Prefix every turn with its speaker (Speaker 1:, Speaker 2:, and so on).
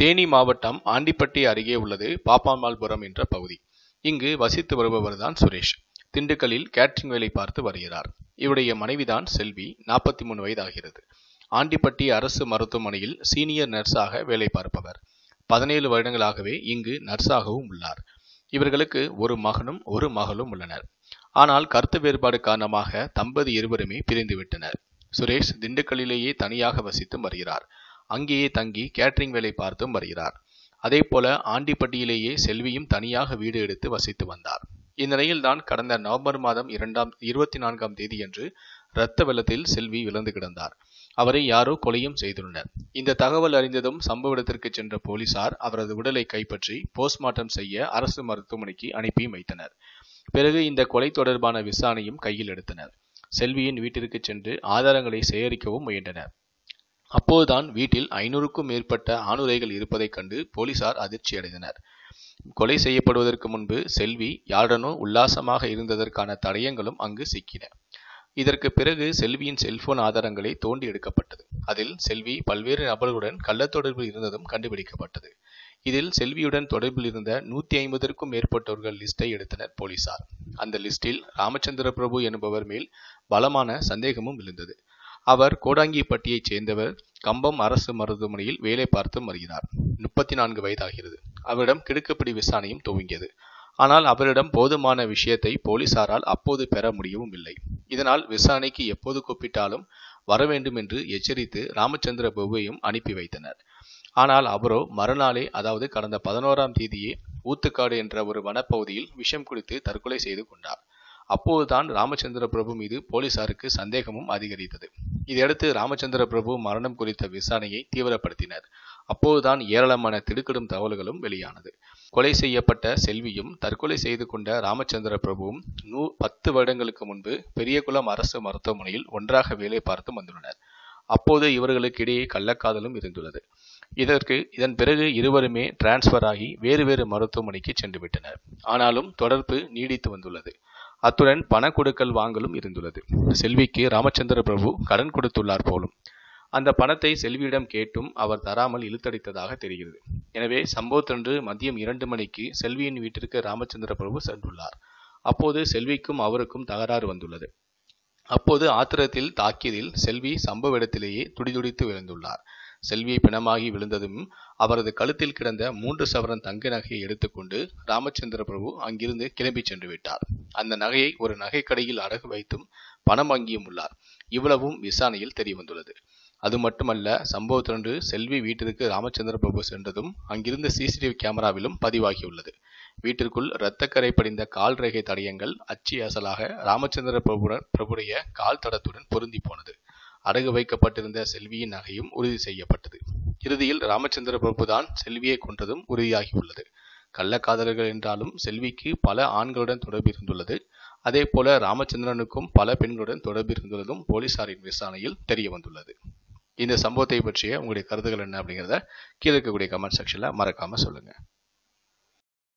Speaker 1: தேனி மாவட்டம் ஆண்டிப்பட்டி அருகே உள்ளது பாப்பாமால்புரம் என்ற பகுதி. இங்கு வசித்து வருபவர்தான் சுரேஷ். திண்டுக்கல்லில் கேட்ரிங் வேலை பார்த்து வருகிறார். இவருடைய மனைவிதான் செல்வி நாற்பத்தி மூணு வயதாகிறது. ஆண்டிப்பட்டி அரசு மருத்துவமனையில் சீனியர் நர்ஸாக வேலை பார்ப்பவர். பதினேழு வருடங்களாகவே இங்கு நர்ஸாகவும் உள்ளார். இவர்களுக்கு ஒரு மகனும் ஒரு மகளும் உள்ளனர். ஆனால் கருத்து வேறுபாடு காரணமாக தம்பதி இருவருமே பிரிந்துவிட்டனர். சுரேஷ் திண்டுக்கல்லிலேயே தனியாக வசித்தும் வருகிறார். அங்கேயே தங்கி கேட்டரிங் வேலை பார்த்தும் வருகிறார். அதே போல ஆண்டிப்பட்டியிலேயே செல்வியும் தனியாக வீடு எடுத்து வசித்து வந்தார். இந்நிலையில்தான் கடந்த நவம்பர் மாதம் இரண்டாம் இருபத்தி நான்காம் தேதியன்று இரத்த வெள்ளத்தில் செல்வி விழுந்து கிடந்தார். அவரை யாரோ கொலையும் செய்துள்ளனர். இந்த தகவல் அறிந்ததும் சம்பவ இடத்திற்கு சென்ற போலீசார் அவரது உடலை கைப்பற்றி போஸ்ட்மார்ட்டம் செய்ய அரசு மருத்துவமனைக்கு அனுப்பி வைத்தனர். பிறகு இந்த கொலை தொடர்பான விசாரணையும் கையில் எடுத்தனர். செல்வியின் வீட்டிற்கு சென்று ஆதாரங்களை சேகரிக்கவும் முயன்றனர். அப்போதுதான் வீட்டில் ஐநூறுக்கும் மேற்பட்ட ஆணுரைகள் இருப்பதைக் கண்டு போலீசார் அதிர்ச்சியடைந்தனர். கொலை செய்யப்படுவதற்கு முன்பு செல்வி யாருடனோ உல்லாசமாக இருந்ததற்கான தடயங்களும் அங்கு சிக்கின. இதற்கு பிறகு செல்வியின் செல்போன் ஆதாரங்களை தோண்டி எடுக்கப்பட்டது. அதில் செல்வி பல்வேறு நபர்களுடன் கள்ளத்தொடர்பில் இருந்ததும் கண்டுபிடிக்கப்பட்டது. இதில் செல்வியுடன் தொடர்பில் இருந்த நூத்தி ஐம்பதற்கும் மேற்பட்டவர்கள் லிஸ்டை எடுத்தனர் போலீசார். அந்த லிஸ்டில் ராமச்சந்திர பிரபு என்பவர் மேல் பலமான சந்தேகமும் விழுந்தது. அவர் கோடாங்கிப்பட்டியைச் சேர்ந்தவர் கம்பம் அரசு மருத்துவமனையில் வேலை பார்த்து வருகிறார் முப்பத்தி நான்கு வயதாகிறது. அவரிடம் கிடுக்குப்பிடி விசாரணையும் துவங்கியது. ஆனால் அவரிடம் போதுமான விஷயத்தை போலீசாரால் அப்போது பெற முடியவும் இல்லை. இதனால் விசாரணைக்கு எப்போது கூப்பிட்டாலும் வர வேண்டும் என்று எச்சரித்து ராமச்சந்திர பிரபுவையும் அனுப்பி வைத்தனர். ஆனால் அவரோ மறுநாளே அதாவது கடந்த பதினோராம் தேதியே ஊத்துக்காடு என்ற ஒரு வனப்பகுதியில் விஷம் குடித்து தற்கொலை செய்து கொண்டார். அப்போதுதான் ராமச்சந்திர பிரபு மீது போலீசாருக்கு சந்தேகமும் அதிகரித்தது. இதையடுத்து ராமச்சந்திர பிரபு மரணம் குறித்த விசாரணையை தீவிரப்படுத்தினர். அப்போதுதான் ஏராளமான திடுக்கிடும் தகவல்களும் வெளியானது. கொலை செய்யப்பட்ட செல்வியும் தற்கொலை செய்து கொண்ட ராமச்சந்திர பிரபுவும் நூ பத்து வருடங்களுக்கு முன்பு பெரியகுளம் அரசு மருத்துவமனையில் ஒன்றாக வேலை பார்த்து வந்துள்ளனர். அப்போது இவர்களுக்கு இடையே கள்ளக்காதலும் இருந்துள்ளது. இதற்கு இதன் பிறகு இருவருமே டிரான்ஸ்பர் ஆகி வேறு வேறு மருத்துவமனைக்கு சென்று விட்டனர் ஆனாலும் தொடர்பு நீடித்து வந்துள்ளது. அத்துடன் பண கொடுக்கல் வாங்கலும் இருந்துள்ளது. செல்விக்கு ராமச்சந்திர பிரபு கடன் கொடுத்துள்ளார் போலும். அந்த பணத்தை செல்வியிடம் கேட்டும் அவர் தராமல் இழுத்தடித்ததாக தெரிகிறது. எனவே சம்பவத்தன்று மதியம் இரண்டு மணிக்கு செல்வியின் வீட்டிற்கு ராமச்சந்திர பிரபு சென்றுள்ளார். அப்போது செல்விக்கும் அவருக்கும் தகராறு வந்துள்ளது. அப்போது ஆத்திரத்தில் தாக்கியதில் செல்வி சம்பவ இடத்திலேயே துடிதுடித்து விழுந்துள்ளார். செல்வி பிணமாகி விழுந்ததும் அவரது கழுத்தில் கிடந்த மூன்று சவரன் தங்க நகையை எடுத்துக்கொண்டு ராமச்சந்திர பிரபு அங்கிருந்து கிளம்பி சென்று விட்டார். அந்த நகையை ஒரு நகைக்கடையில் அடகு வைத்தும் பணம் வாங்கியும் உள்ளார். இவ்வளவும் விசாரணையில் தெரியவந்துள்ளது. அது மட்டுமல்ல சம்பவத்தன்று செல்வி வீட்டிற்கு ராமச்சந்திர பிரபு சென்றதும் அங்கிருந்த சிசிடிவி கேமராவிலும் பதிவாகியுள்ளது. வீட்டிற்குள் இரத்தக்கரை படிந்த கால் ரேகை தடயங்கள் அச்சு அசலாக ராமச்சந்திர பிரபுடன் பிரபுடைய கால் தடத்துடன் பொருந்தி போனது. அடகு வைக்கப்பட்டிருந்த செல்வியின் நகையும் உறுதி செய்யப்பட்டது. இறுதியில் ராமச்சந்திர பிரபு தான் செல்வியை கொன்றதும் உறுதியாகியுள்ளது. கள்ளக்காதலர்கள் என்றாலும் செல்விக்கு பல ஆண்களுடன் தொடர்பு இருந்துள்ளது. அதே போல ராமச்சந்திரனுக்கும் பல பெண்களுடன் தொடர்பு இருந்துள்ளதும் போலீசாரின் விசாரணையில் தெரிய வந்துள்ளது. இந்த சம்பவத்தை பற்றிய உங்களுடைய கருத்துக்கள் என்ன அப்படிங்கிறத கீழே இருக்கக்கூடிய கமெண்ட் செக்ஷன்ல மறக்காம சொல்லுங்க.